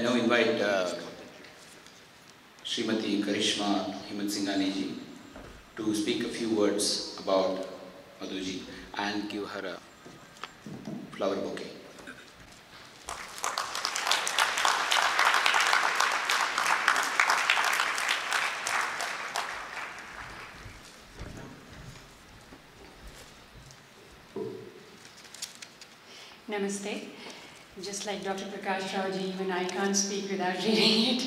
I now invite uh, Srimati Karishma Singhani ji to speak a few words about Madhuji and give her a flower bouquet. Namaste. Just like Dr. Prakash Rao ji, even I can't speak without reading it.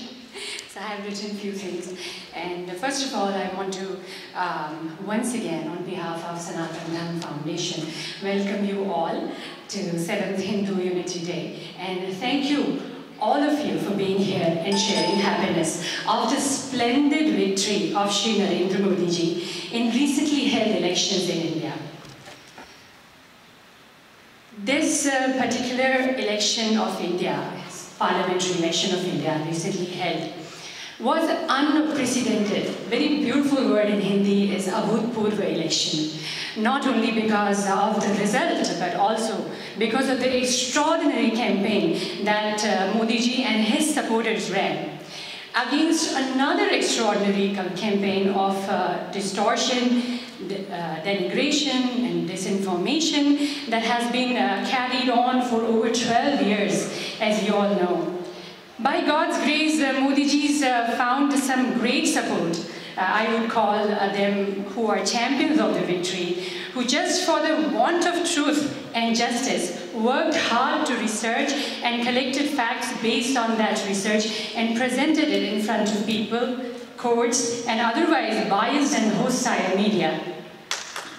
So I have written a few things. And first of all, I want to, um, once again, on behalf of Sanatan Dharm Foundation, welcome you all to 7th Hindu Unity Day. And thank you, all of you, for being here and sharing happiness of the splendid victory of Shri Narendra Modi ji in recently held elections in India. This uh, particular election of India, parliamentary election of India recently held, was unprecedented. Very beautiful word in Hindi is abhutpurva election. Not only because of the result, but also because of the extraordinary campaign that uh, Modi ji and his supporters ran against another extraordinary campaign of uh, distortion, uh, denigration, and disinformation that has been uh, carried on for over 12 years, as you all know. By God's grace, uh, Modi ji's uh, found some great support. Uh, I would call uh, them who are champions of the victory, who just for the want of truth and justice worked hard to research and collected facts based on that research and presented it in front of people, courts, and otherwise biased and hostile media.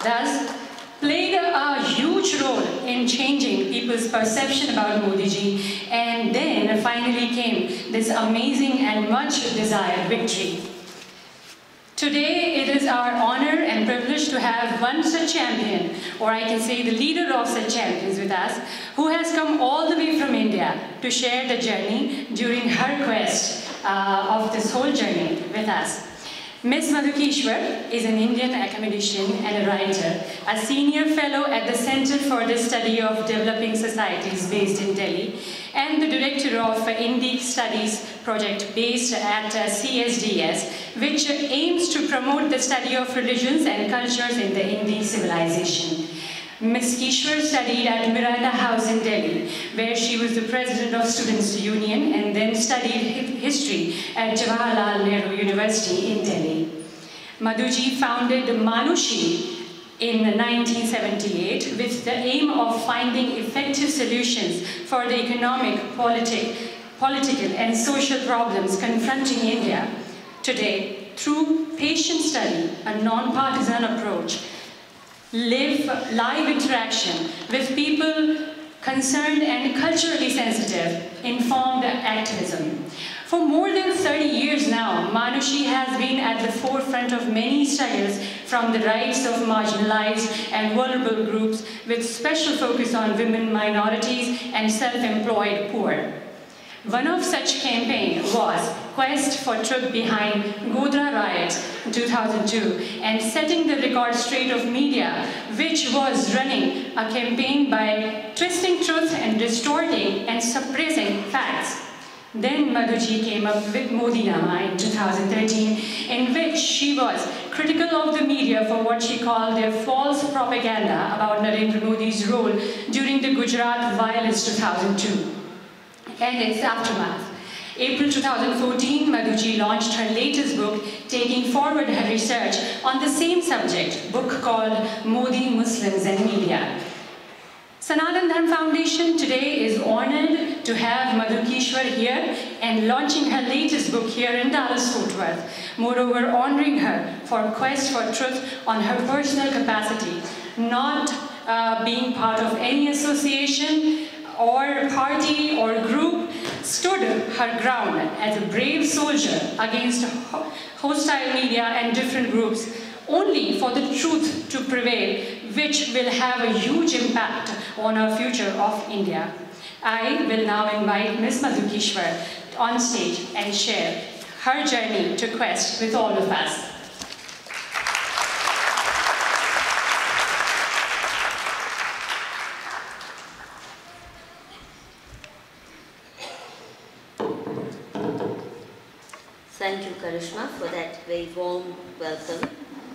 Thus, played a, huge role in changing people's perception about Modi ji, and then finally came this amazing and much desired victory. Today, it is our honor and privilege to have one such champion, or I can say the leader of such champions with us, who has come all the way from India to share the journey during her quest uh, of this whole journey with us. Ms. Madhu Kishwar is an Indian academician and a writer, a senior fellow at the Center for the Study of Developing Societies based in Delhi, and the director of Indic Studies project based at CSDS, which aims to promote the study of religions and cultures in the Indic civilization. Ms. Kishwar studied at Miranda House where she was the president of Students' Union and then studied history at Jawaharlal Nehru University in Delhi. Madhuji founded the Manushi in 1978 with the aim of finding effective solutions for the economic, politic, political and social problems confronting India. Today, through patient study, a non-partisan approach, live live interaction with people concerned and culturally sensitive, informed activism. For more than 30 years now, Manushi has been at the forefront of many struggles from the rights of marginalized and vulnerable groups with special focus on women, minorities, and self-employed poor. One of such campaigns was Quest for Truth behind Godhra riots in 2002 and setting the record straight of media, which was running a campaign by twisting truth and distorting and suppressing facts. Then Madhuji came up with Modi Nama in 2013, in which she was critical of the media for what she called their false propaganda about Narendra Modi's role during the Gujarat violence 2002 and its aftermath. April 2014, Madhuji launched her latest book, taking forward her research on the same subject, book called Modi, Muslims and Media. Sanatan Dharm Foundation today is honored to have Madhu Kishwar here and launching her latest book here in Dallas Fort Worth. Moreover, honoring her for quest for truth on her personal capacity, not uh, being part of any association or party or group, stood her ground as a brave soldier against hostile media and different groups, only for the truth to prevail, which will have a huge impact on our future of India. I will now invite Ms. Madhu Kishwar on stage and share her journey to Quest with all of us. Thank you, Karishma, for that very warm welcome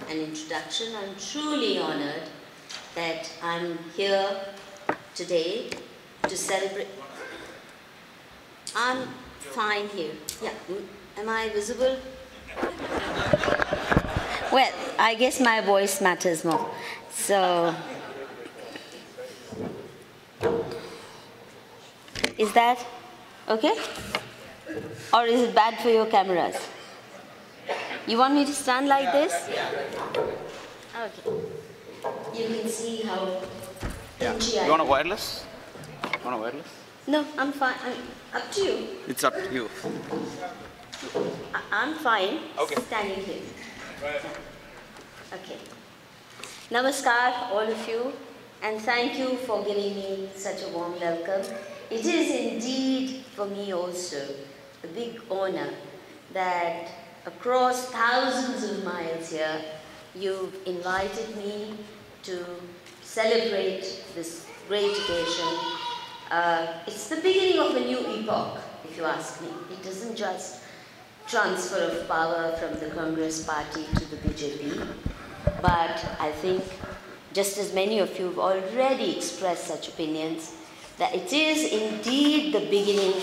and introduction. I'm truly honored that I'm here today to celebrate. I'm fine here. Yeah, mm, am I visible? Well, I guess my voice matters more. So, is that okay? Or is it bad for your cameras? You want me to stand like this? Yeah. Ah, okay. You can see how Yeah. I You want a am. wireless? Want a wireless? No, I'm fine. I'm up to you. It's up to you. I- I'm fine. Okay. Standing here. Okay. Namaskar, all of you, and thank you for giving me such a warm welcome. It is indeed for me also a big honor that across thousands of miles here, you've invited me to celebrate this great occasion. Uh, it's the beginning of a new epoch, if you ask me. It isn't just transfer of power from the Congress party to the BJP. But I think, just as many of you have already expressed such opinions, that it is indeed the beginning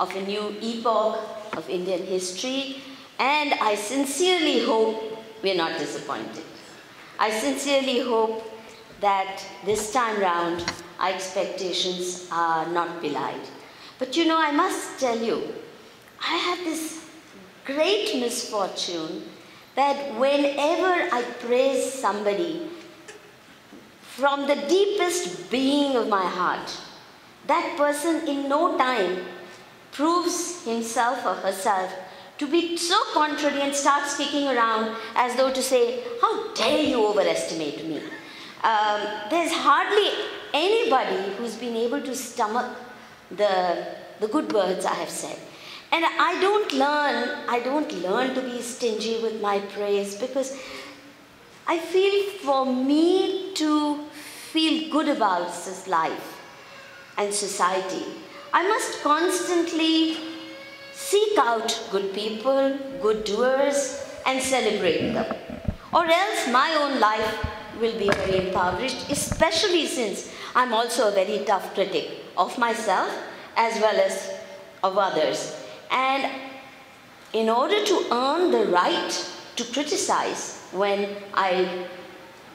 of a new epoch of Indian history, and I sincerely hope we're not disappointed. I sincerely hope that this time round our expectations are not belied. But you know, I must tell you, I have this great misfortune that whenever I praise somebody from the deepest being of my heart, that person in no time proves himself or herself to be so contrary and starts kicking around as though to say, How dare you overestimate me? Um, there's hardly anybody who's been able to stomach the, the good words I have said. And I don't learn, I don't learn to be stingy with my praise because I feel for me to feel good about this life and society, I must constantly out good people, good doers, and celebrate them. Or else my own life will be very impoverished, especially since I'm also a very tough critic of myself as well as of others. And in order to earn the right to criticize when I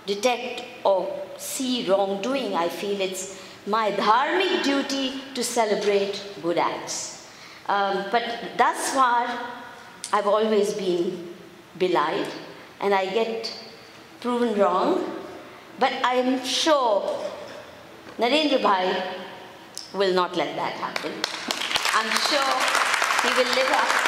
detect or see wrongdoing, I feel it's my dharmic duty to celebrate good acts. Um, but thus far, I've always been belied and I get proven wrong. But I'm sure Narendra Bhai will not let that happen. I'm sure he will live up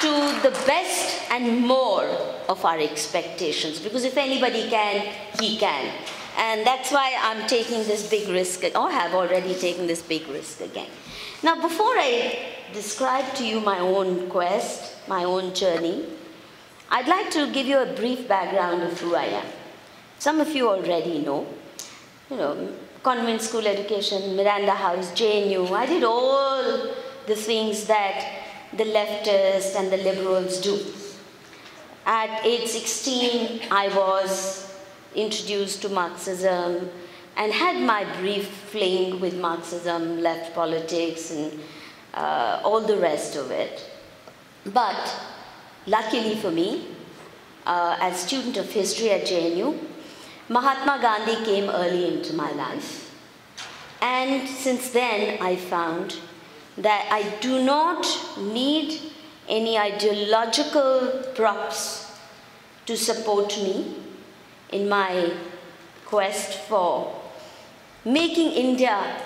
to the best and more of our expectations because if anybody can, he can. And that's why I'm taking this big risk, or have already taken this big risk again. Now, before I describe to you my own quest, my own journey, I'd like to give you a brief background of who I am. Some of you already know. You know, convent school education, Miranda House, JNU. I did all the things that the leftists and the liberals do. At age 16, I was introduced to Marxism and had my brief fling with Marxism, left politics, and uh, all the rest of it. But luckily for me, uh, as student of history at JNU, Mahatma Gandhi came early into my life. And since then, I found that I do not need any ideological props to support me in my quest for making India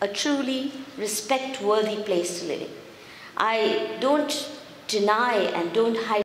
a truly respect worthy place to live in. I don't deny and don't hide